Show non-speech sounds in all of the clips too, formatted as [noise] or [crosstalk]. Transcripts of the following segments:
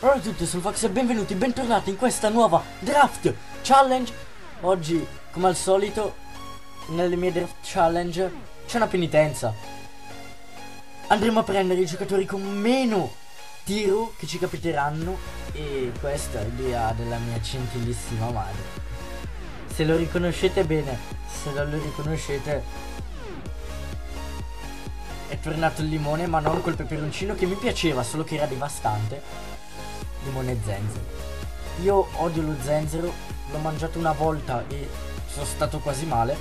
Ciao a tutti, sono Fox e benvenuti, bentornati in questa nuova Draft Challenge. Oggi, come al solito, nelle mie Draft Challenge c'è una penitenza. Andremo a prendere i giocatori con meno tiro che ci capiteranno E questa è l'idea della mia gentilissima madre. Se lo riconoscete bene, se non lo riconoscete È tornato il limone ma non col peperoncino che mi piaceva, solo che era devastante limone e zenzero. Io odio lo zenzero, l'ho mangiato una volta e sono stato quasi male,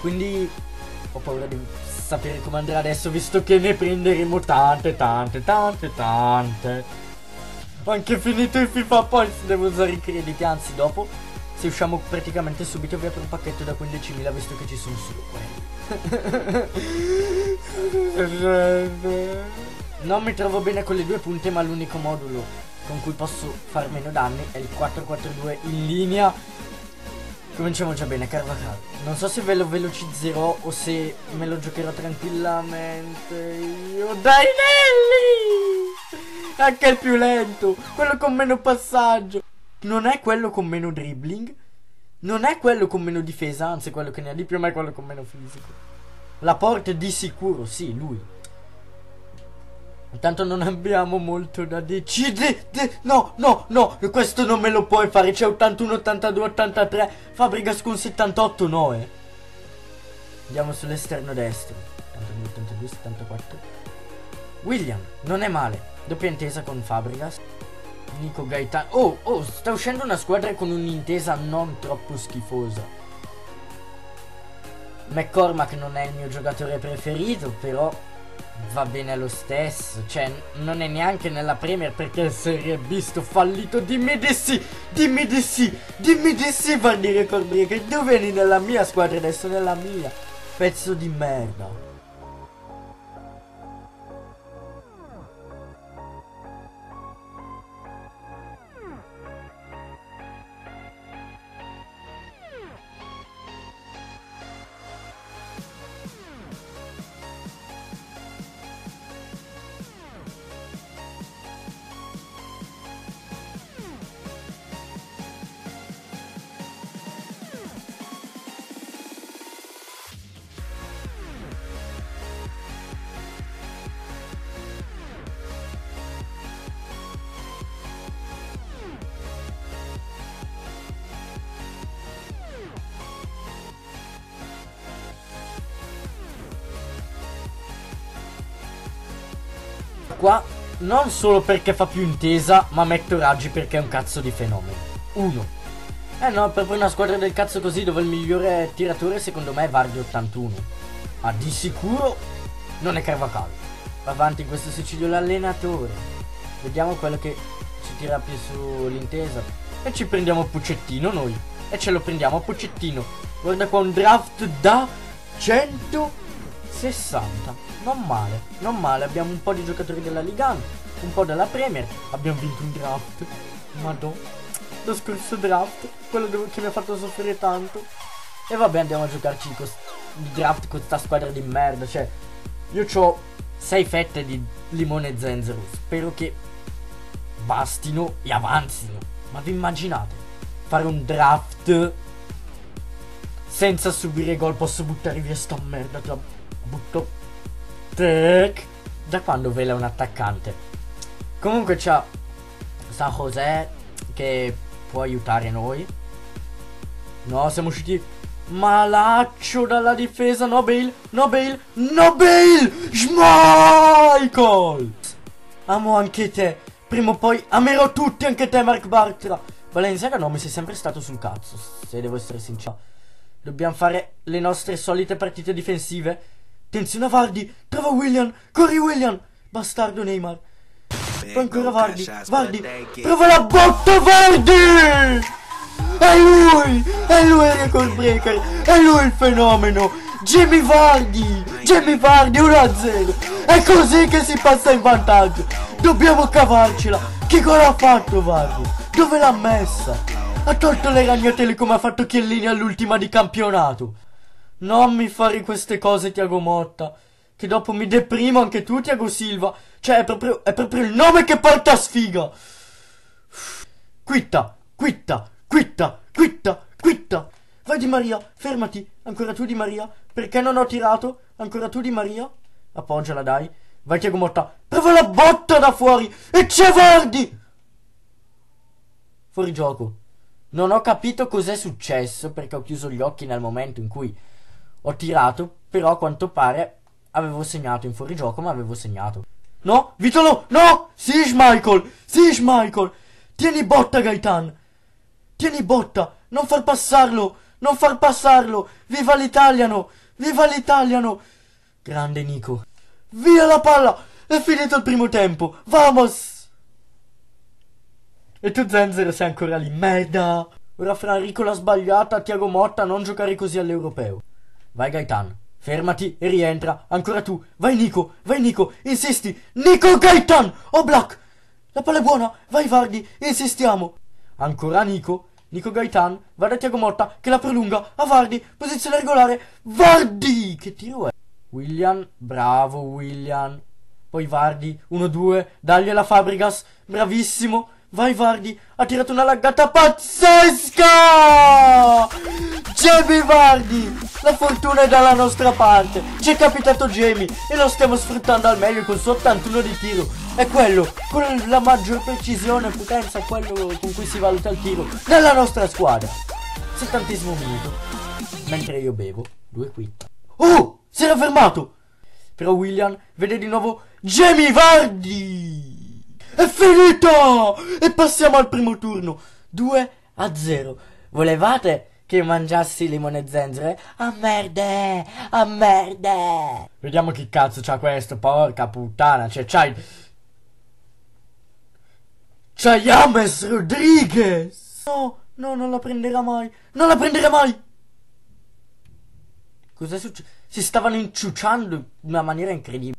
quindi ho paura di sapere come andrà adesso visto che ne prenderemo tante, tante, tante, tante. Ho anche finito il FIFA Points, devo usare i crediti, anzi dopo, se usciamo praticamente subito vi apro un pacchetto da 15.000 visto che ci sono solo quelli. [laughs] non mi trovo bene con le due punte ma l'unico modulo con cui posso fare meno danni è il 4-4-2 in linea. Cominciamo già bene Carvacrol non so se ve lo velocizzerò o se me lo giocherò tranquillamente io. Dai Nelly! Anche il più lento quello con meno passaggio. Non è quello con meno dribbling non è quello con meno difesa anzi quello che ne ha di più ma è quello con meno fisico. La porta di sicuro sì lui Intanto non abbiamo molto da decidere. No, no, no, questo non me lo puoi fare. C'è 81, 82, 83. Fabregas con 78, no, eh. Andiamo sull'esterno destro. 82, 82, 74. William, non è male. Doppia intesa con Fabregas. Nico Gaetano. Oh, oh, sta uscendo una squadra con un'intesa non troppo schifosa. McCormack non è il mio giocatore preferito, però va bene lo stesso. Cioè, non è neanche nella Premier perché il Serie B sto fallito. Dimmi di sì, dimmi di sì, dimmi di sì, Vanni Record Breaker. Tu vieni nella mia squadra adesso, nella mia. Pezzo di merda. Qua non solo perché fa più intesa, ma metto Raggi perché è un cazzo di fenomeno. Uno. Eh no, proprio una squadra del cazzo così dove il migliore tiratore secondo me è Vardi 81. Ma di sicuro non è Carvacalo. Va avanti in questo Sicilio l'allenatore. Vediamo quello che ci tira più sull'intesa. E ci prendiamo Puccettino noi. E ce lo prendiamo Puccettino. Guarda qua un draft da 160 non male, non male. Abbiamo un po' di giocatori della Liga, un po' della Premier. Abbiamo vinto un draft. Madò. Lo scorso draft, quello che mi ha fatto soffrire tanto. E vabbè, andiamo a giocarci il draft con questa squadra di merda. Cioè, io ho 6 fette di limone e zenzero. Spero che bastino e avanzino. Ma vi immaginate? Fare un draft senza subire gol. Posso buttare via sta merda. La butto Tech. Da quando vela un attaccante? Comunque c'ha San José che può aiutare noi. No, siamo usciti malaccio dalla difesa. No bail, no bail, no bail. Schmeichel. Amo anche te. Prima o poi amerò tutti, anche te Mark Bartra. Valencia no, mi sei sempre stato sul cazzo, se devo essere sincero. Dobbiamo fare le nostre solite partite difensive Attenzione a Vardi. Trova William. Corri William. Bastardo Neymar. Poi ancora Vardi. Vardi. Prova la botta Vardi. È lui. È lui il record breaker. È lui il fenomeno. Jimmy Vardi. Jimmy Vardi 1-0. È così che si passa in vantaggio. Dobbiamo cavarcela. Che gol ha fatto Vardi? Dove l'ha messa? Ha tolto le ragnatele come ha fatto Chiellini all'ultima di campionato. Non mi fare queste cose, Tiago Motta. Che dopo mi deprimo anche tu, Tiago Silva. Cioè, è proprio, è proprio il nome che porta sfiga. Quitta, quitta, quitta, quitta, quitta. Vai Di Maria, fermati. Ancora tu Di Maria. Perché non ho tirato? Ancora tu Di Maria. Appoggiala, dai. Vai Tiago Motta. Prova la botta da fuori. E c'è Vardi. Fuori gioco. Non ho capito cos'è successo perché ho chiuso gli occhi nel momento in cui ho tirato, però a quanto pare avevo segnato in fuorigioco, ma avevo segnato. No, Vitolo, no! Sì, Michael! Sì, Michael! Tieni botta, Gaetan! Tieni botta! Non far passarlo! Non far passarlo! Viva l'italiano! Viva l'italiano! Grande Nico. Via la palla! È finito il primo tempo! Vamos! E tu Zenzero sei ancora lì, merda! Ora fra Enrico l'ha sbagliata, Tiago Motta non giocare così all'europeo. Vai Gaetan, fermati e rientra. Ancora tu, vai Nico, vai Nico, insisti. Nico Gaetan! Oh Black! La palla è buona, vai Vardi, insistiamo. Ancora Nico, Nico Gaetan, va da Tiago Motta che la prolunga a Vardi, posizione regolare. Vardi! Che tiro è? William, bravo William. Poi Vardi, 1-2, dagliela Fabregas, bravissimo. Vai Vardi, ha tirato una laggata pazzesca! Jamie Vardi! La fortuna è dalla nostra parte. Ci è capitato Jamie e lo stiamo sfruttando al meglio con suo 81 di tiro. È quello, con la maggior precisione e potenza, quello con cui si valuta il tiro nella nostra squadra. Settantesimo minuto. Mentre io bevo, due quitta. Oh! Si era fermato! Però William vede di nuovo Jamie Vardi! È finito! E passiamo al primo turno. 2 a 0. Volevate che mangiassi limone e zenzere? A merde! A merde! Vediamo chi cazzo c'ha questo, porca puttana. Cioè, c'hai... C'hai James Rodriguez! No, no, non la prenderà mai. Non la prenderà mai! Cos'è successo? Si stavano inciuciando in una maniera incredibile.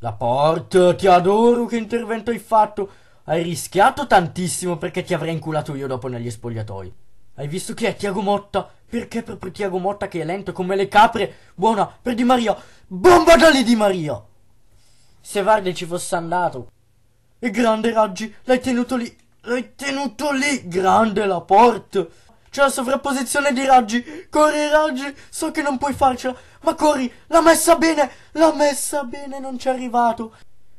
La porta, ti adoro, che intervento hai fatto. Hai rischiato tantissimo perché ti avrei inculato io dopo negli spogliatoi. Hai visto chi è Tiago Motta? Perché proprio Tiago Motta che è lento come le capre? Buona per Di Maria. Bomba da lì Di Maria. Se Vardi ci fosse andato. E grande Raggi, l'hai tenuto lì. L'hai tenuto lì. Grande la porta. C'è la sovrapposizione di Raggi. Corri Raggi, so che non puoi farcela, ma corri. L'ha messa bene, l'ha messa bene, non c'è arrivato.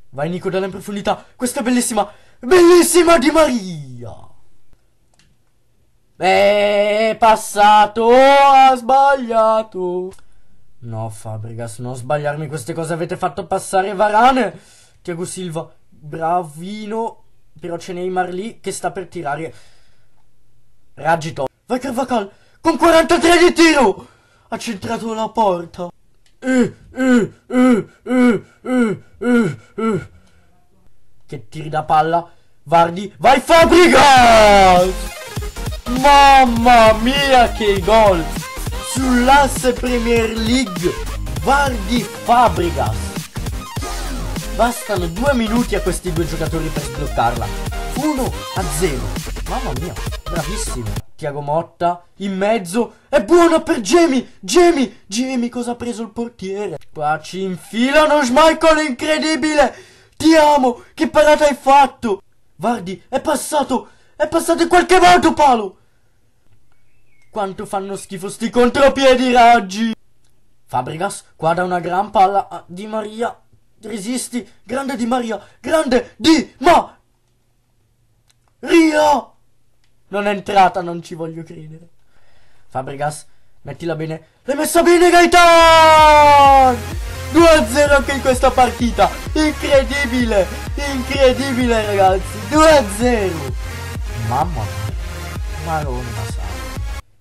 Vai Nico, dalla in profondità. Questa è bellissima. Bellissima di Maria. È passato, ha sbagliato. No, Fabregas, non sbagliarmi queste cose. Avete fatto passare Varane. Tiago Silva, bravino. Però c'è Neymar lì che sta per tirare. Raggito. Vai Carvaccal, con 43 di tiro! Ha centrato la porta. Eh, eh, eh. Che tiri da palla. Vardi, vai Fabregas! Mamma mia che gol! Sull'asse Premier League, Vardi Fabregas. Bastano due minuti a questi due giocatori per sbloccarla. 1 a 0. Mamma mia, bravissimo. Tiago Motta in mezzo. È buona per Jamie. Jamie, Jamie, cosa ha preso il portiere? Qua ci infilano Schmeichel incredibile. Ti amo. Che parata hai fatto? Vardi, è passato. È passato in qualche modo, palo. Quanto fanno schifo sti contropiedi raggi. Fabregas, qua da una gran palla a Di Maria. Resisti. Grande Di Maria. Grande Di Ma. Ria. Non è entrata, non ci voglio credere. Fabregas, mettila bene. L'hai messa bene Gaetan! 2-0 anche in questa partita. Incredibile, incredibile ragazzi. 2-0. Mamma mia. Maronna.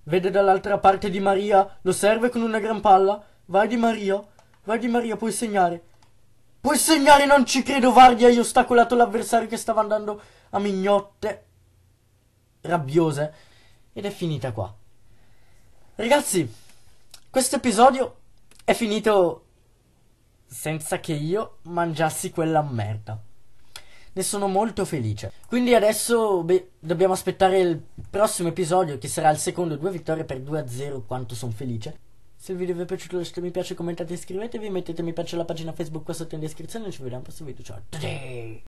Vede dall'altra parte di Maria. Lo serve con una gran palla. Vai di Maria. Vai di Maria, puoi segnare. Puoi segnare, non ci credo. Vardi hai ostacolato l'avversario che stava andando a mignotte rabbiose ed è finita qua. Ragazzi, questo episodio è finito senza che io mangiassi quella merda. Ne sono molto felice. Quindi adesso beh, dobbiamo aspettare il prossimo episodio che sarà il secondo, due vittorie per 2-0, quanto sono felice. Se il video vi è piaciuto lasciate mi piace, commentate, iscrivetevi, mettete mi piace alla pagina Facebook qua sotto in descrizione ci vediamo al prossimo video. Ciao!